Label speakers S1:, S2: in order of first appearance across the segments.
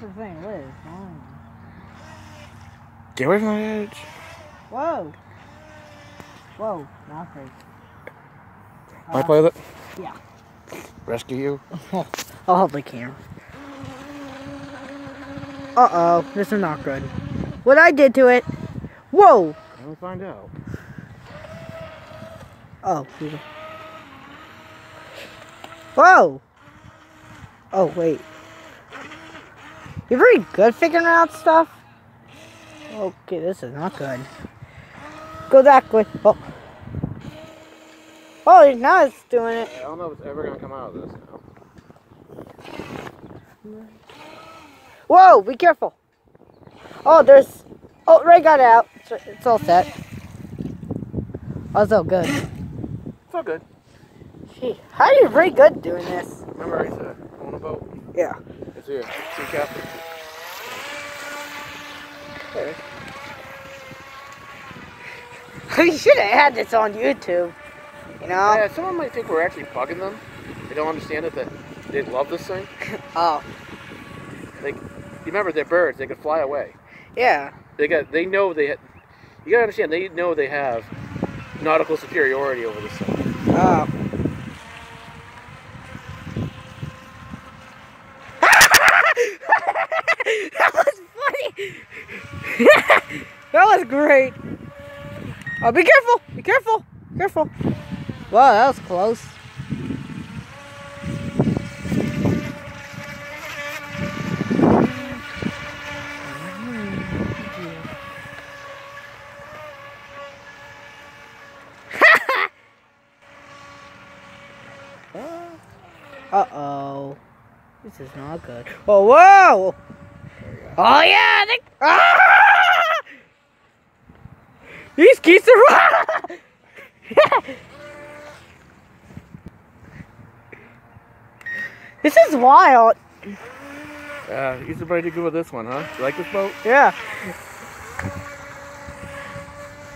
S1: the thing, Liz. Oh.
S2: Get away from the edge.
S1: Whoa. Whoa, not crazy.
S2: Wanna play with it?
S1: yeah.
S2: Rescue you?
S1: I'll hold the camera. Uh-oh, this is not good. What I did to it. Whoa!
S2: Let me find out.
S1: Oh. Whoa! Oh, wait. You're very good figuring out stuff. Okay, this is not good. Go that way. Oh. Oh, now it's doing it.
S2: I don't know if it's ever gonna come out of this now.
S1: Whoa, be careful. Oh, there's. Oh, Ray got it out. It's, it's all set. Oh, all good.
S2: It's all good.
S1: Gee, how are you very good doing this?
S2: Remember I said on a boat?
S1: Yeah.
S2: It's here. Sea captain. Okay.
S1: you should have had this on YouTube. You know?
S2: Yeah, someone might think we're actually bugging them. They don't understand it that they love this thing.
S1: Oh,
S2: Like, you remember they're birds. They could fly away.
S1: yeah.
S2: They got. They know they. You gotta understand. They know they have nautical superiority over this thing.
S1: Oh. that was funny. that was great. Oh, be careful! Be careful! Careful! Wow, that was close. Uh oh. This is not good. Oh, whoa! Oh, yeah! They, ah! These geese are. this is wild.
S2: Uh, you probably do good with this one, huh? You like this boat?
S1: Yeah.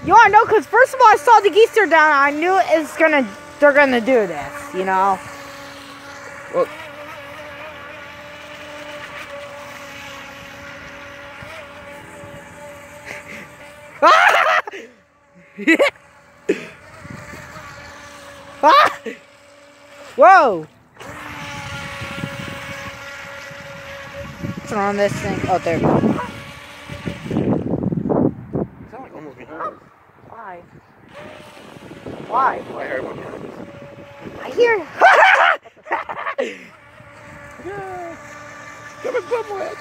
S1: You wanna know? Cause first of all, I saw the geese are down. I knew it's gonna. They're gonna do this. You know.
S2: Well,
S1: Ah! Whoa! What's on this thing? Oh, there we go.
S2: you sound like almost behind.
S1: Why? Why?
S2: I heard one behind us.
S1: I hear.
S2: Yeah. Come and bum wet.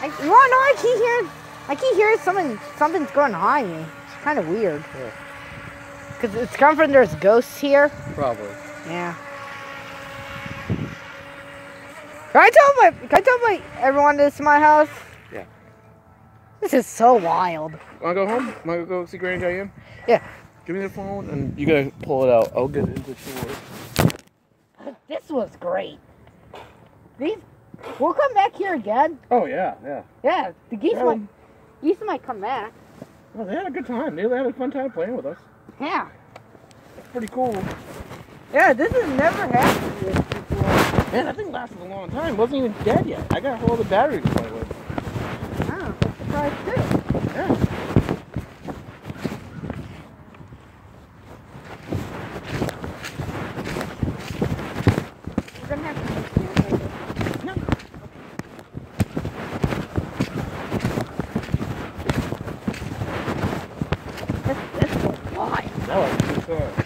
S1: I, you wanna know? I keep hearing. I keep hearing something. Something's going behind me. It's kind of weird.
S2: Yeah.
S1: Cause it's coming from there's ghosts here.
S2: Probably.
S1: Yeah. Can I tell my? Can I tell my everyone this is my house?
S2: Yeah.
S1: This is so wild.
S2: Wanna go home? Wanna go see Granny Diane?
S1: Yeah.
S2: Give me the phone and you gotta pull it out. I'll get it into
S1: This was great. These. We'll come back here again.
S2: Oh yeah, yeah.
S1: Yeah, the geese
S2: Yeah.
S1: might. Geese might come back.
S2: Well, they had a good time. They had a fun time playing with us.
S1: Yeah.
S2: It's pretty cool.
S1: Yeah, this has never happened to us before.
S2: Man, that thing lasted a long time. It wasn't even dead yet. I got a whole other battery to play with.
S1: Wow, I'm surprised too.
S2: Yeah.
S1: We're gonna have to make it later.
S2: No.
S1: This,